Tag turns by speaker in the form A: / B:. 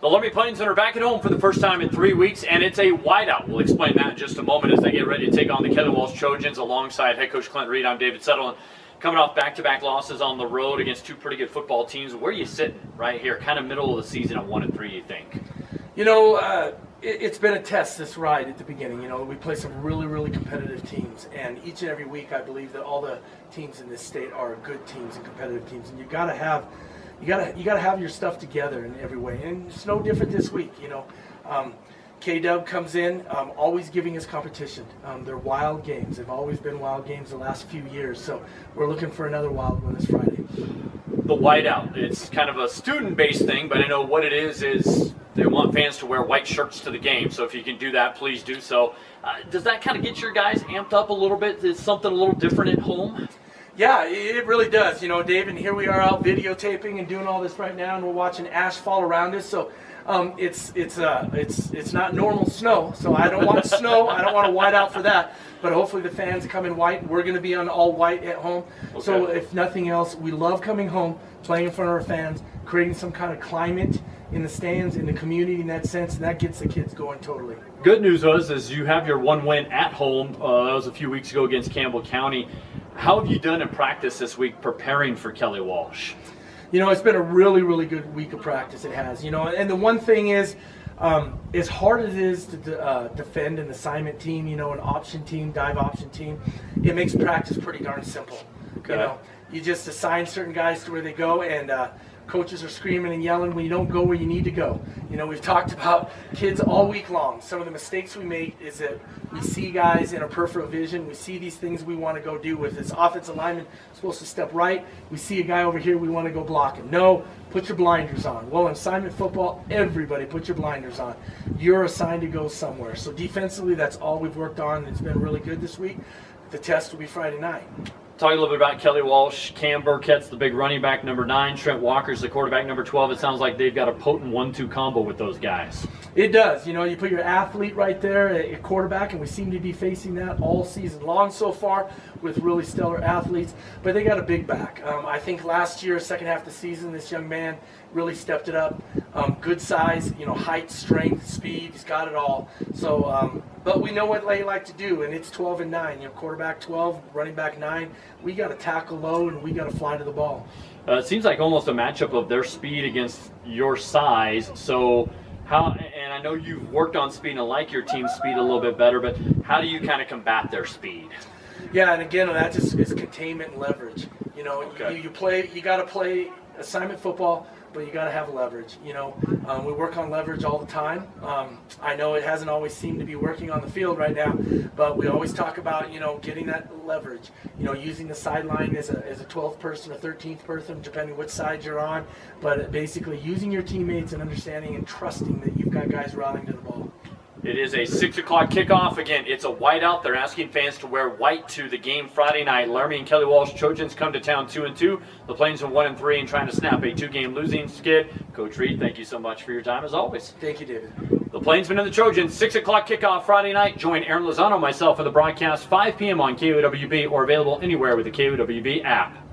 A: The Laramie Plains are back at home for the first time in three weeks, and it's a whiteout. We'll explain that in just a moment as they get ready to take on the Kelly Walsh Trojans alongside head coach Clint Reed. I'm David Settle. Coming off back-to-back losses on the road against two pretty good football teams, where are you sitting right here, kind of middle of the season at one and three? You think?
B: You know, uh, it, has been a test this ride at the beginning. You know, we play some really, really competitive teams, and each and every week, I believe that all the teams in this state are good teams and competitive teams, and you've got to have you gotta you gotta have your stuff together in every way, and it's no different this week. You know, um, K Dub comes in, um, always giving us competition. Um, they're wild games. They've always been wild games the last few years. So we're looking for another wild one this Friday.
A: The whiteout. It's kind of a student-based thing, but I know what it is is they want fans to wear white shirts to the game. So if you can do that, please do so. Uh, does that kind of get your guys amped up a little bit? Is something a little different at home?
B: Yeah, it really does. You know, Dave, and here we are out videotaping and doing all this right now, and we're watching ash fall around us. So um, it's it's uh, it's it's not normal snow. So I don't want snow. I don't want to white out for that. But hopefully the fans come in white. We're going to be on all white at home. Okay. So if nothing else, we love coming home, playing in front of our fans, creating some kind of climate in the stands, in the community in that sense, and that gets the kids going totally.
A: Good news was is you have your one win at home. Uh, that was a few weeks ago against Campbell County. How have you done in practice this week preparing for Kelly Walsh?
B: You know, it's been a really, really good week of practice. It has. You know, and the one thing is, um, as hard as it is to uh, defend an assignment team, you know, an option team, dive option team, it makes practice pretty darn simple. Okay. You know, you just assign certain guys to where they go, and uh, coaches are screaming and yelling when you don't go where you need to go. You know, we've talked about kids all week long. Some of the mistakes we make is that we see guys in a peripheral vision. We see these things we want to go do with this offensive lineman supposed to step right. We see a guy over here we want to go block him. No, put your blinders on. Well, in assignment football, everybody put your blinders on. You're assigned to go somewhere. So defensively, that's all we've worked on. It's been really good this week. The test will be Friday night.
A: Talk a little bit about Kelly Walsh. Cam Burkett's the big running back, number nine. Trent Walker's the quarterback, number 12. It sounds like they've got a potent one two combo with those guys.
B: It does. You know, you put your athlete right there at quarterback, and we seem to be facing that all season long so far with really stellar athletes. But they got a big back. Um, I think last year, second half of the season, this young man really stepped it up. Um, good size, you know, height, strength, speed. He's got it all. So, um, but we know what they like to do, and it's 12 and 9. You know, quarterback 12, running back 9. We got to tackle low, and we got to fly to the ball.
A: Uh, it seems like almost a matchup of their speed against your size. So, how? And I know you've worked on speed and like your team's speed a little bit better, but how do you kind of combat their speed?
B: Yeah, and again, that just is containment and leverage. You know, okay. you, you play, you got to play assignment football but you got to have leverage. You know, um, we work on leverage all the time. Um, I know it hasn't always seemed to be working on the field right now, but we always talk about you know getting that leverage. You know, using the sideline as a as a 12th person or 13th person, depending which side you're on. But basically, using your teammates and understanding and trusting that you've got guys rallying to the ball.
A: It is a 6 o'clock kickoff. Again, it's a whiteout. They're asking fans to wear white to the game Friday night. Laramie and Kelly Walsh Trojans come to town 2 and 2. The Plains are 1 and 3 and trying to snap a two game losing skid. Coach Reed, thank you so much for your time as always.
B: Thank you, David.
A: The Plainsmen and the Trojans, 6 o'clock kickoff Friday night. Join Aaron Lozano, myself for the broadcast 5 p.m. on KOWB or available anywhere with the KOWB app.